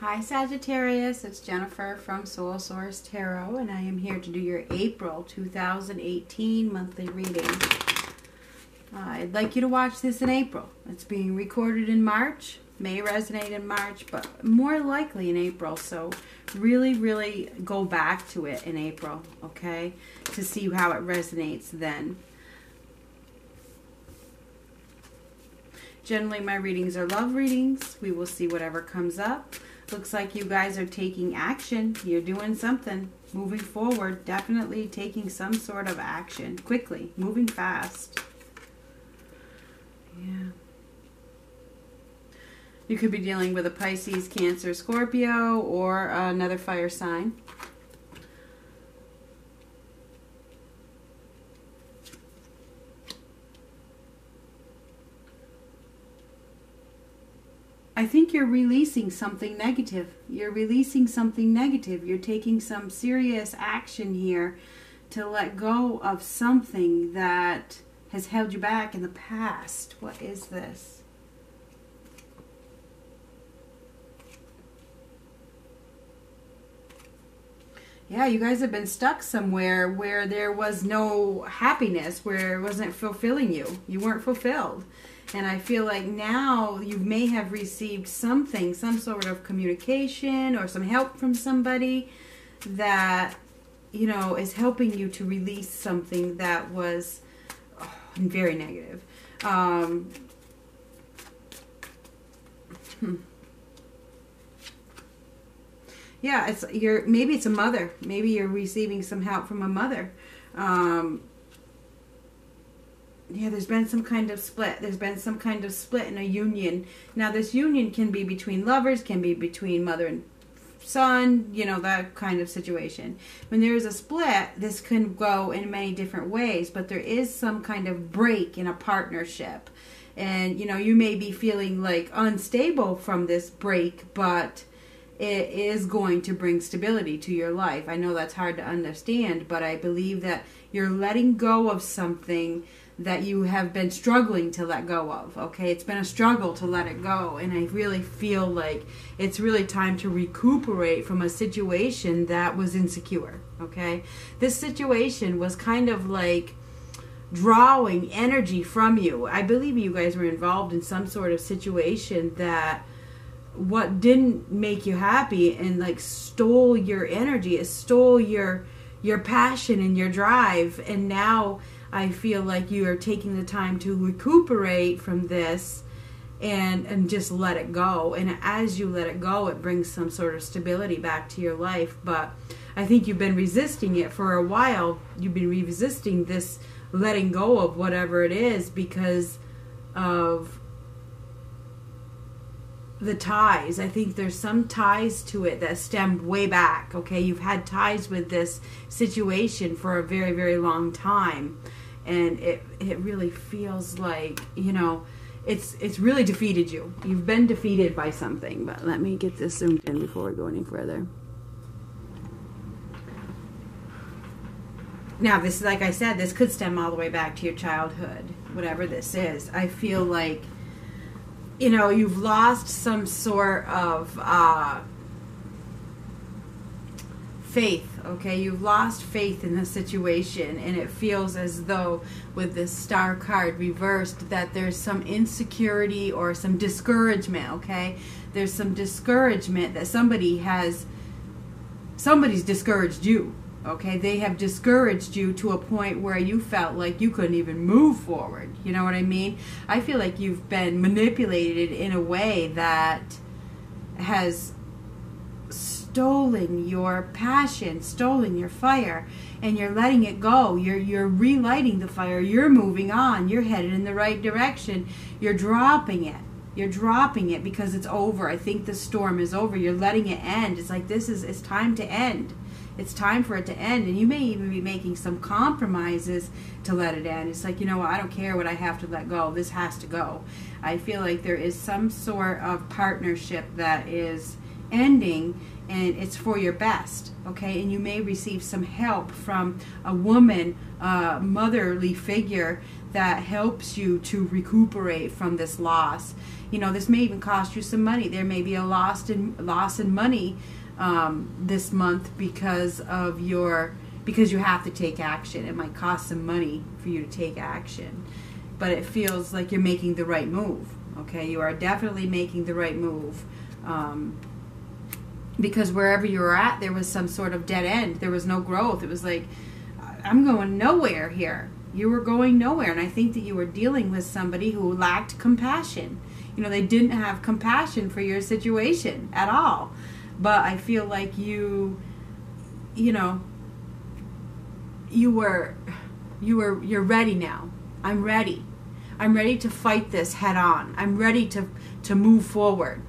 Hi Sagittarius, it's Jennifer from Soul Source Tarot, and I am here to do your April 2018 monthly reading. Uh, I'd like you to watch this in April. It's being recorded in March, may resonate in March, but more likely in April. So really, really go back to it in April, okay, to see how it resonates then. Generally, my readings are love readings. We will see whatever comes up. Looks like you guys are taking action. You're doing something. Moving forward. Definitely taking some sort of action. Quickly. Moving fast. Yeah. You could be dealing with a Pisces, Cancer, Scorpio, or another fire sign. I think you're releasing something negative. You're releasing something negative. You're taking some serious action here to let go of something that has held you back in the past. What is this? Yeah, you guys have been stuck somewhere where there was no happiness, where it wasn't fulfilling you. You weren't fulfilled. And I feel like now you may have received something, some sort of communication or some help from somebody that, you know, is helping you to release something that was oh, very negative. Um, hmm. Yeah, it's you're maybe it's a mother. Maybe you're receiving some help from a mother. Um, yeah, there's been some kind of split. There's been some kind of split in a union. Now, this union can be between lovers, can be between mother and son, you know, that kind of situation. When there is a split, this can go in many different ways, but there is some kind of break in a partnership. And, you know, you may be feeling like unstable from this break, but it is going to bring stability to your life. I know that's hard to understand, but I believe that you're letting go of something that you have been struggling to let go of. Okay, it's been a struggle to let it go, and I really feel like it's really time to recuperate from a situation that was insecure. Okay, this situation was kind of like drawing energy from you. I believe you guys were involved in some sort of situation that what didn't make you happy and like stole your energy, it stole your your passion and your drive and now I feel like you are taking the time to recuperate from this and and just let it go. And as you let it go, it brings some sort of stability back to your life. But I think you've been resisting it for a while. You've been resisting this letting go of whatever it is because of the ties. I think there's some ties to it that stem way back. Okay, you've had ties with this situation for a very, very long time and it it really feels like you know it's it's really defeated you. You've been defeated by something. But let me get this zoomed in before we go any further. Now, this is like I said, this could stem all the way back to your childhood, whatever this is. I feel like you know you've lost some sort of uh, faith okay? You've lost faith in the situation and it feels as though with this star card reversed that there's some insecurity or some discouragement okay? There's some discouragement that somebody has somebody's discouraged you okay they have discouraged you to a point where you felt like you couldn't even move forward you know what i mean i feel like you've been manipulated in a way that has stolen your passion, stolen your fire, and you're letting it go. You're you're relighting the fire. You're moving on. You're headed in the right direction. You're dropping it. You're dropping it because it's over. I think the storm is over. You're letting it end. It's like this is it's time to end. It's time for it to end, and you may even be making some compromises to let it end. It's like, you know I don't care what I have to let go. This has to go. I feel like there is some sort of partnership that is ending and it's for your best okay and you may receive some help from a woman a motherly figure that helps you to recuperate from this loss. You know, this may even cost you some money. There may be a loss in loss in money um, this month because of your because you have to take action. It might cost some money for you to take action, but it feels like you're making the right move. Okay, you are definitely making the right move. Um, because wherever you were at, there was some sort of dead end. There was no growth. It was like, I'm going nowhere here. You were going nowhere. And I think that you were dealing with somebody who lacked compassion. You know, they didn't have compassion for your situation at all. But I feel like you, you know, you were, you were, you're ready now. I'm ready. I'm ready to fight this head on. I'm ready to, to move forward.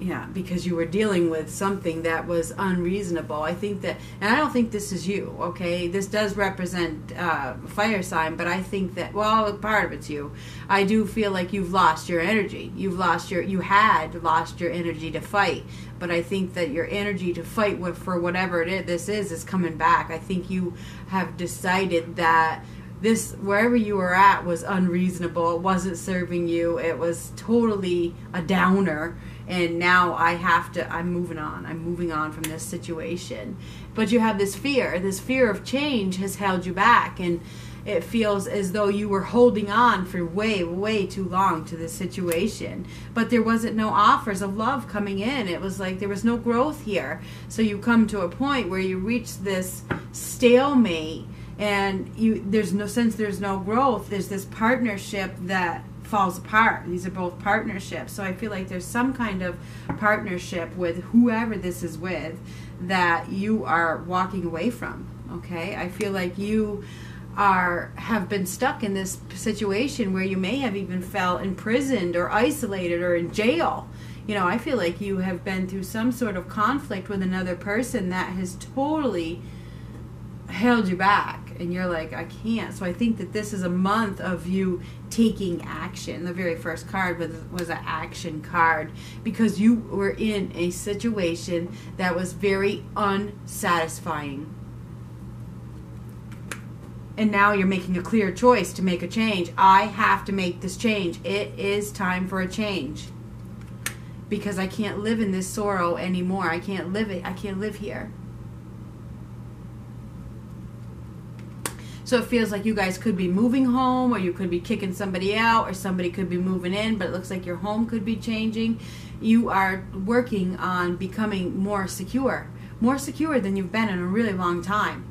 Yeah because you were dealing with something that was unreasonable. I think that and i don't think this is you okay? This does represent uh, fire sign but i think that well part of it's you. I do feel like you've lost your energy. You've lost your you had lost your energy to fight but i think that your energy to fight with for whatever it is this is is coming back. I think you have decided that this wherever you were at was unreasonable. It wasn't serving you. It was totally a downer and now I have to I'm moving on. I'm moving on from this situation. But you have this fear. This fear of change has held you back and it feels as though you were holding on for way way too long to this situation but there wasn't no offers of love coming in it was like there was no growth here so you come to a point where you reach this stalemate and you there's no sense there's no growth there's this partnership that falls apart. These are both partnerships. So I feel like there's some kind of partnership with whoever this is with that you are walking away from. Okay? I feel like you are have been stuck in this situation where you may have even felt imprisoned or isolated or in jail. You know, I feel like you have been through some sort of conflict with another person that has totally held you back and you're like i can't. So i think that this is a month of you taking action. The very first card was was an action card because you were in a situation that was very unsatisfying. And now you're making a clear choice to make a change. I have to make this change. It is time for a change. Because i can't live in this sorrow anymore. I can't live it. I can't live here So it feels like you guys could be moving home, or you could be kicking somebody out, or somebody could be moving in, but it looks like your home could be changing. You are working on becoming more secure, more secure than you've been in a really long time.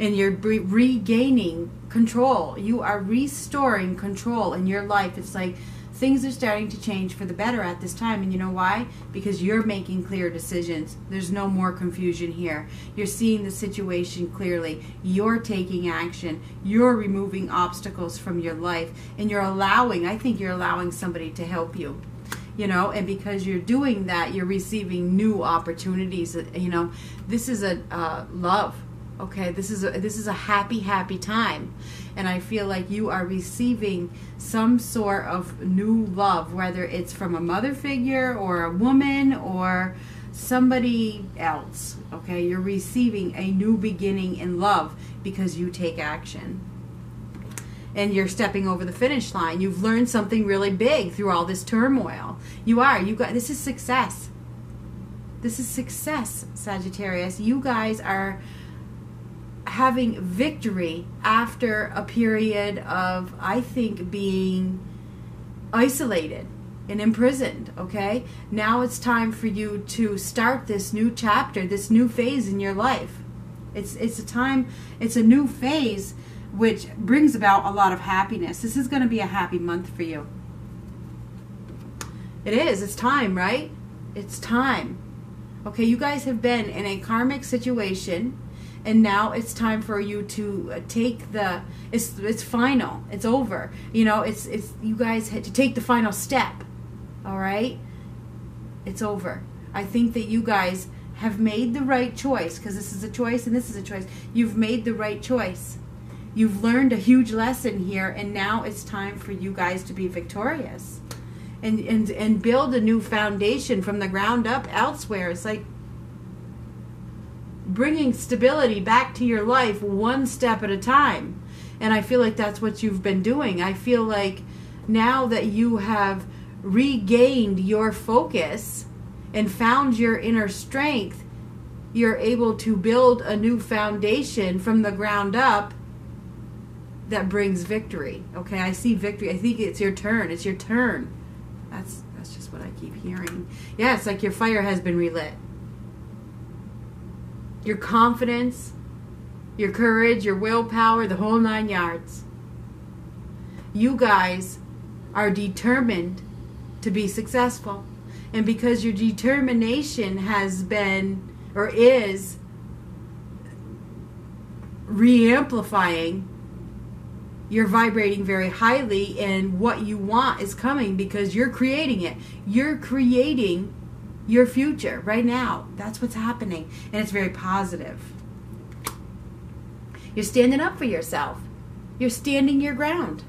And you're re- regaining control. You are restoring control in your life. It's like things are starting to change for the better at this time. And you know why? Because you're making clear decisions. There's no more confusion here. You're seeing the situation clearly. You're taking action. You're removing obstacles from your life. And you're allowing, I think you're allowing somebody to help you you know and because you're doing that you're receiving new opportunities you know this is a uh, love okay this is a this is a happy happy time. And i feel like you are receiving some sort of new love whether it's from a mother figure or a woman or somebody else okay? You're receiving a new beginning in love because you take action. And you're stepping over the finish line. You've learned something really big through all this turmoil. You are. You got this is success. This is success sagittarius. You guys are having victory after a period of, I think, being isolated and imprisoned, okay? Now it's time for you to start this new chapter, this new phase in your life. It's it's a time, it's a new phase which brings about a lot of happiness. This is going to be a happy month for you. It is. It's time, right? It's time. Okay, you guys have been in a karmic situation and now it's time for you to uh, take the it's it's final. It's over. You know it's it's you guys had to take the final step. All right? It's over. I think that you guys have made the right choice because this is a choice and this is a choice. You've made the right choice. You've learned a huge lesson here and now it's time for you guys to be victorious. And and and build a new foundation from the ground up elsewhere. It's like bringing stability back to your life one step at a time. And I feel like that's what you've been doing. I feel like now that you have regained your focus and found your inner strength, you're able to build a new foundation from the ground up that brings victory. Okay, I see victory. I think it's your turn. It's your turn. That's that's just what I keep hearing. Yeah, it's like your fire has been relit. Your confidence, your courage, your willpower, the whole nine yards. You guys are determined to be successful. And because your determination has been or is re amplifying, you're vibrating very highly, and what you want is coming because you're creating it. You're creating your future right now. That's what's happening. And it's very positive. You're standing up for yourself, you're standing your ground.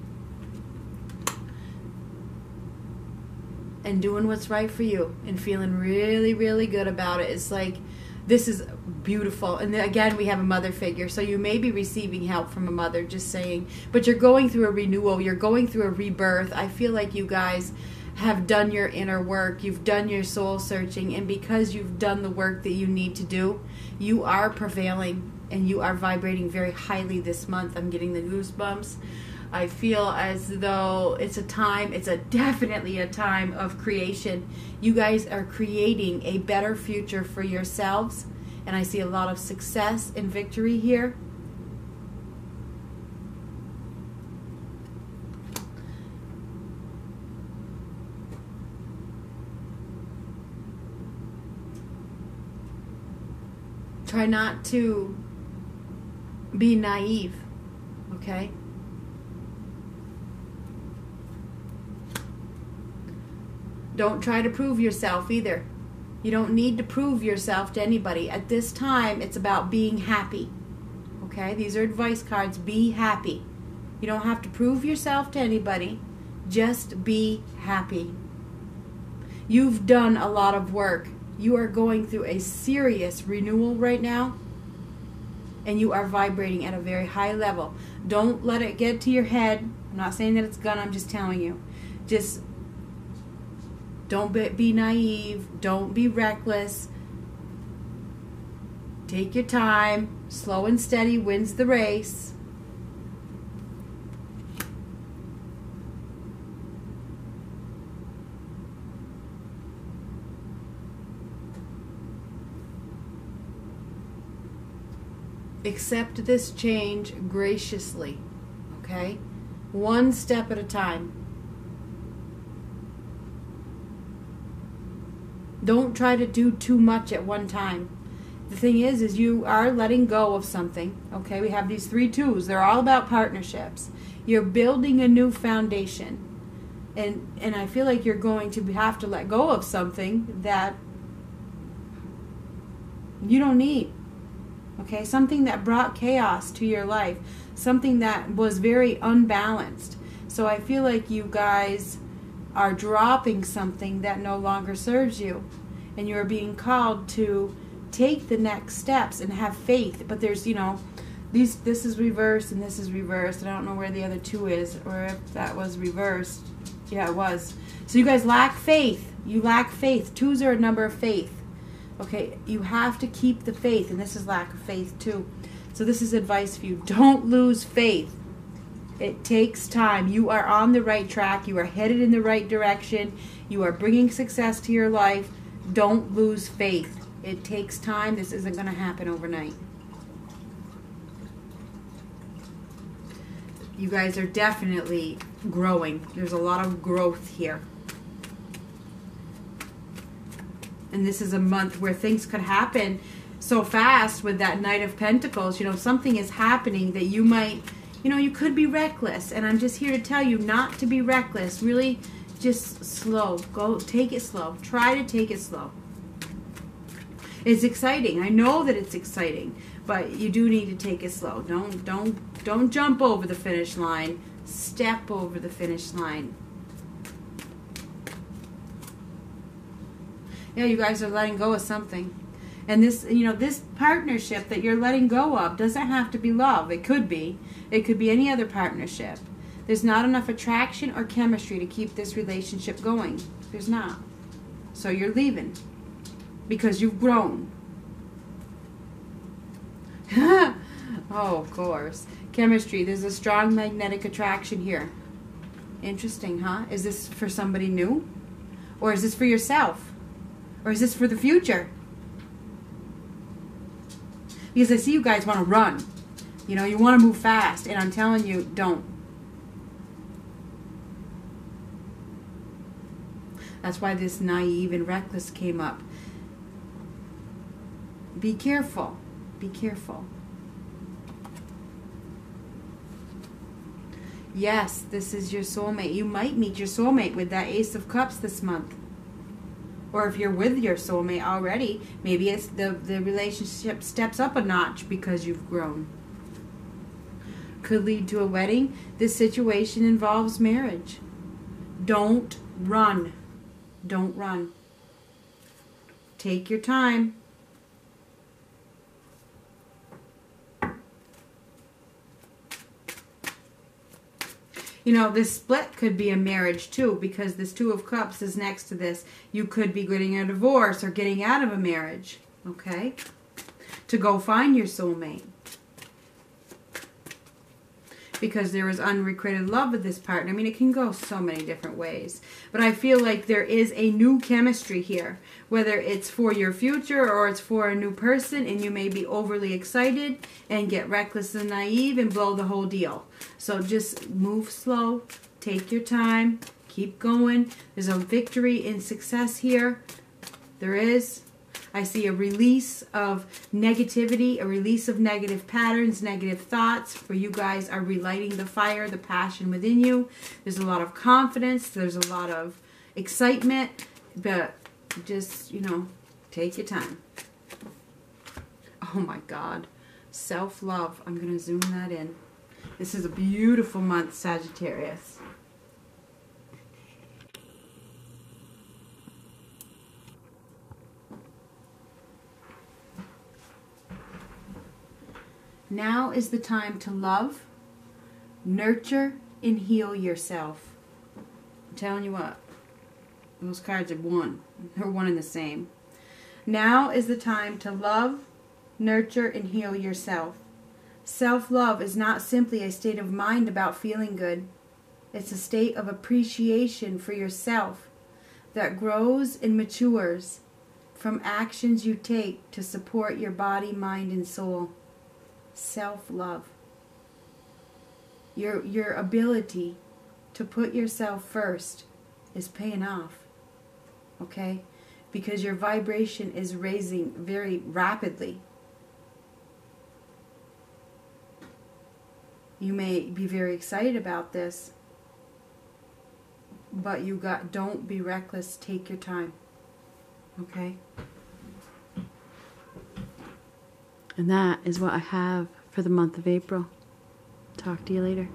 and doing what's right for you and feeling really, really good about it. It's like this is beautiful. And again, we have a mother figure. So you may be receiving help from a mother, just saying, but you're going through a renewal, you're going through a rebirth. I feel like you guys have done your inner work, you've done your soul searching, and because you've done the work that you need to do, you are prevailing and you are vibrating very highly this month. I'm getting the goosebumps. I feel as though it's a time, it's a definitely a time of creation. You guys are creating a better future for yourselves, and I see a lot of success and victory here. Try not to be naive, okay? Don't try to prove yourself either. You don't need to prove yourself to anybody. At this time, it's about being happy. Okay? These are advice cards. Be happy. You don't have to prove yourself to anybody. Just be happy. You've done a lot of work. You are going through a serious renewal right now, and you are vibrating at a very high level. Don't let it get to your head. I'm not saying that it's gonna, I'm just telling you. Just don't be naive. Don't be reckless. Take your time. Slow and steady wins the race. Accept this change graciously. Okay? One step at a time. Don't try to do too much at one time. The thing is, is you are letting go of something. Okay, we have these three twos. They're all about partnerships. You're building a new foundation, and and I feel like you're going to have to let go of something that you don't need. Okay, something that brought chaos to your life, something that was very unbalanced. So I feel like you guys are dropping something that no longer serves you. And you are being called to take the next steps and have faith. But there's, you know, these this is reversed and this is reversed. And I don't know where the other two is or if that was reversed. Yeah, it was. So you guys lack faith. You lack faith. Twos are a number of faith. Okay, you have to keep the faith, and this is lack of faith too. So this is advice for you. Don't lose faith. It takes time. You are on the right track. You are headed in the right direction. You are bringing success to your life. Don't lose faith. It takes time. This isn't going to happen overnight. You guys are definitely growing. There's a lot of growth here. And this is a month where things could happen so fast with that Knight of Pentacles. You know, something is happening that you might you know, you could be reckless. And I'm just here to tell you not to be reckless. Really just slow. Go take it slow. Try to take it slow. It's exciting. I know that it's exciting, but you do need to take it slow. Don't don't don't jump over the finish line. Step over the finish line. Yeah, you guys are letting go of something. And this, you know, this partnership that you're letting go of doesn't have to be love. It could be. It could be any other partnership. There's not enough attraction or chemistry to keep this relationship going. There's not. So you're leaving because you've grown. oh, of course. Chemistry. There's a strong magnetic attraction here. Interesting, huh? Is this for somebody new? Or is this for yourself? Or is this for the future? Because I see you guys want to run. You know, you want to move fast. And I'm telling you, don't. That's why this naive and reckless came up. Be careful. Be careful. Yes, this is your soulmate. You might meet your soulmate with that Ace of Cups this month. Or if you're with your soulmate already, maybe it's the, the relationship steps up a notch because you've grown. Could lead to a wedding. This situation involves marriage. Don't run. Don't run. Take your time. You know, this split could be a marriage too, because this Two of Cups is next to this. You could be getting a divorce or getting out of a marriage, okay? To go find your soulmate because there is unrequited love with this partner. I mean, it can go so many different ways. But I feel like there is a new chemistry here, whether it's for your future or it's for a new person, and you may be overly excited and get reckless and naive and blow the whole deal. So just move slow, take your time, keep going. There's a victory in success here. There is. I see a release of negativity, a release of negative patterns, negative thoughts, For you guys are relighting the fire, the passion within you. There's a lot of confidence, there's a lot of excitement, but just, you know, take your time. Oh my God. Self love. I'm going to zoom that in. This is a beautiful month, Sagittarius. Now is the time to love, nurture, and heal yourself. I'm telling you what, those cards are one. They're one and the same. Now is the time to love, nurture, and heal yourself. Self love is not simply a state of mind about feeling good, it's a state of appreciation for yourself that grows and matures from actions you take to support your body, mind, and soul self-love. Your, your ability to put yourself first is paying off. Okay? Because your vibration is raising very rapidly. You may be very excited about this, but you got don't be reckless, take your time. Okay? And that is what I have for the month of April. Talk to you later.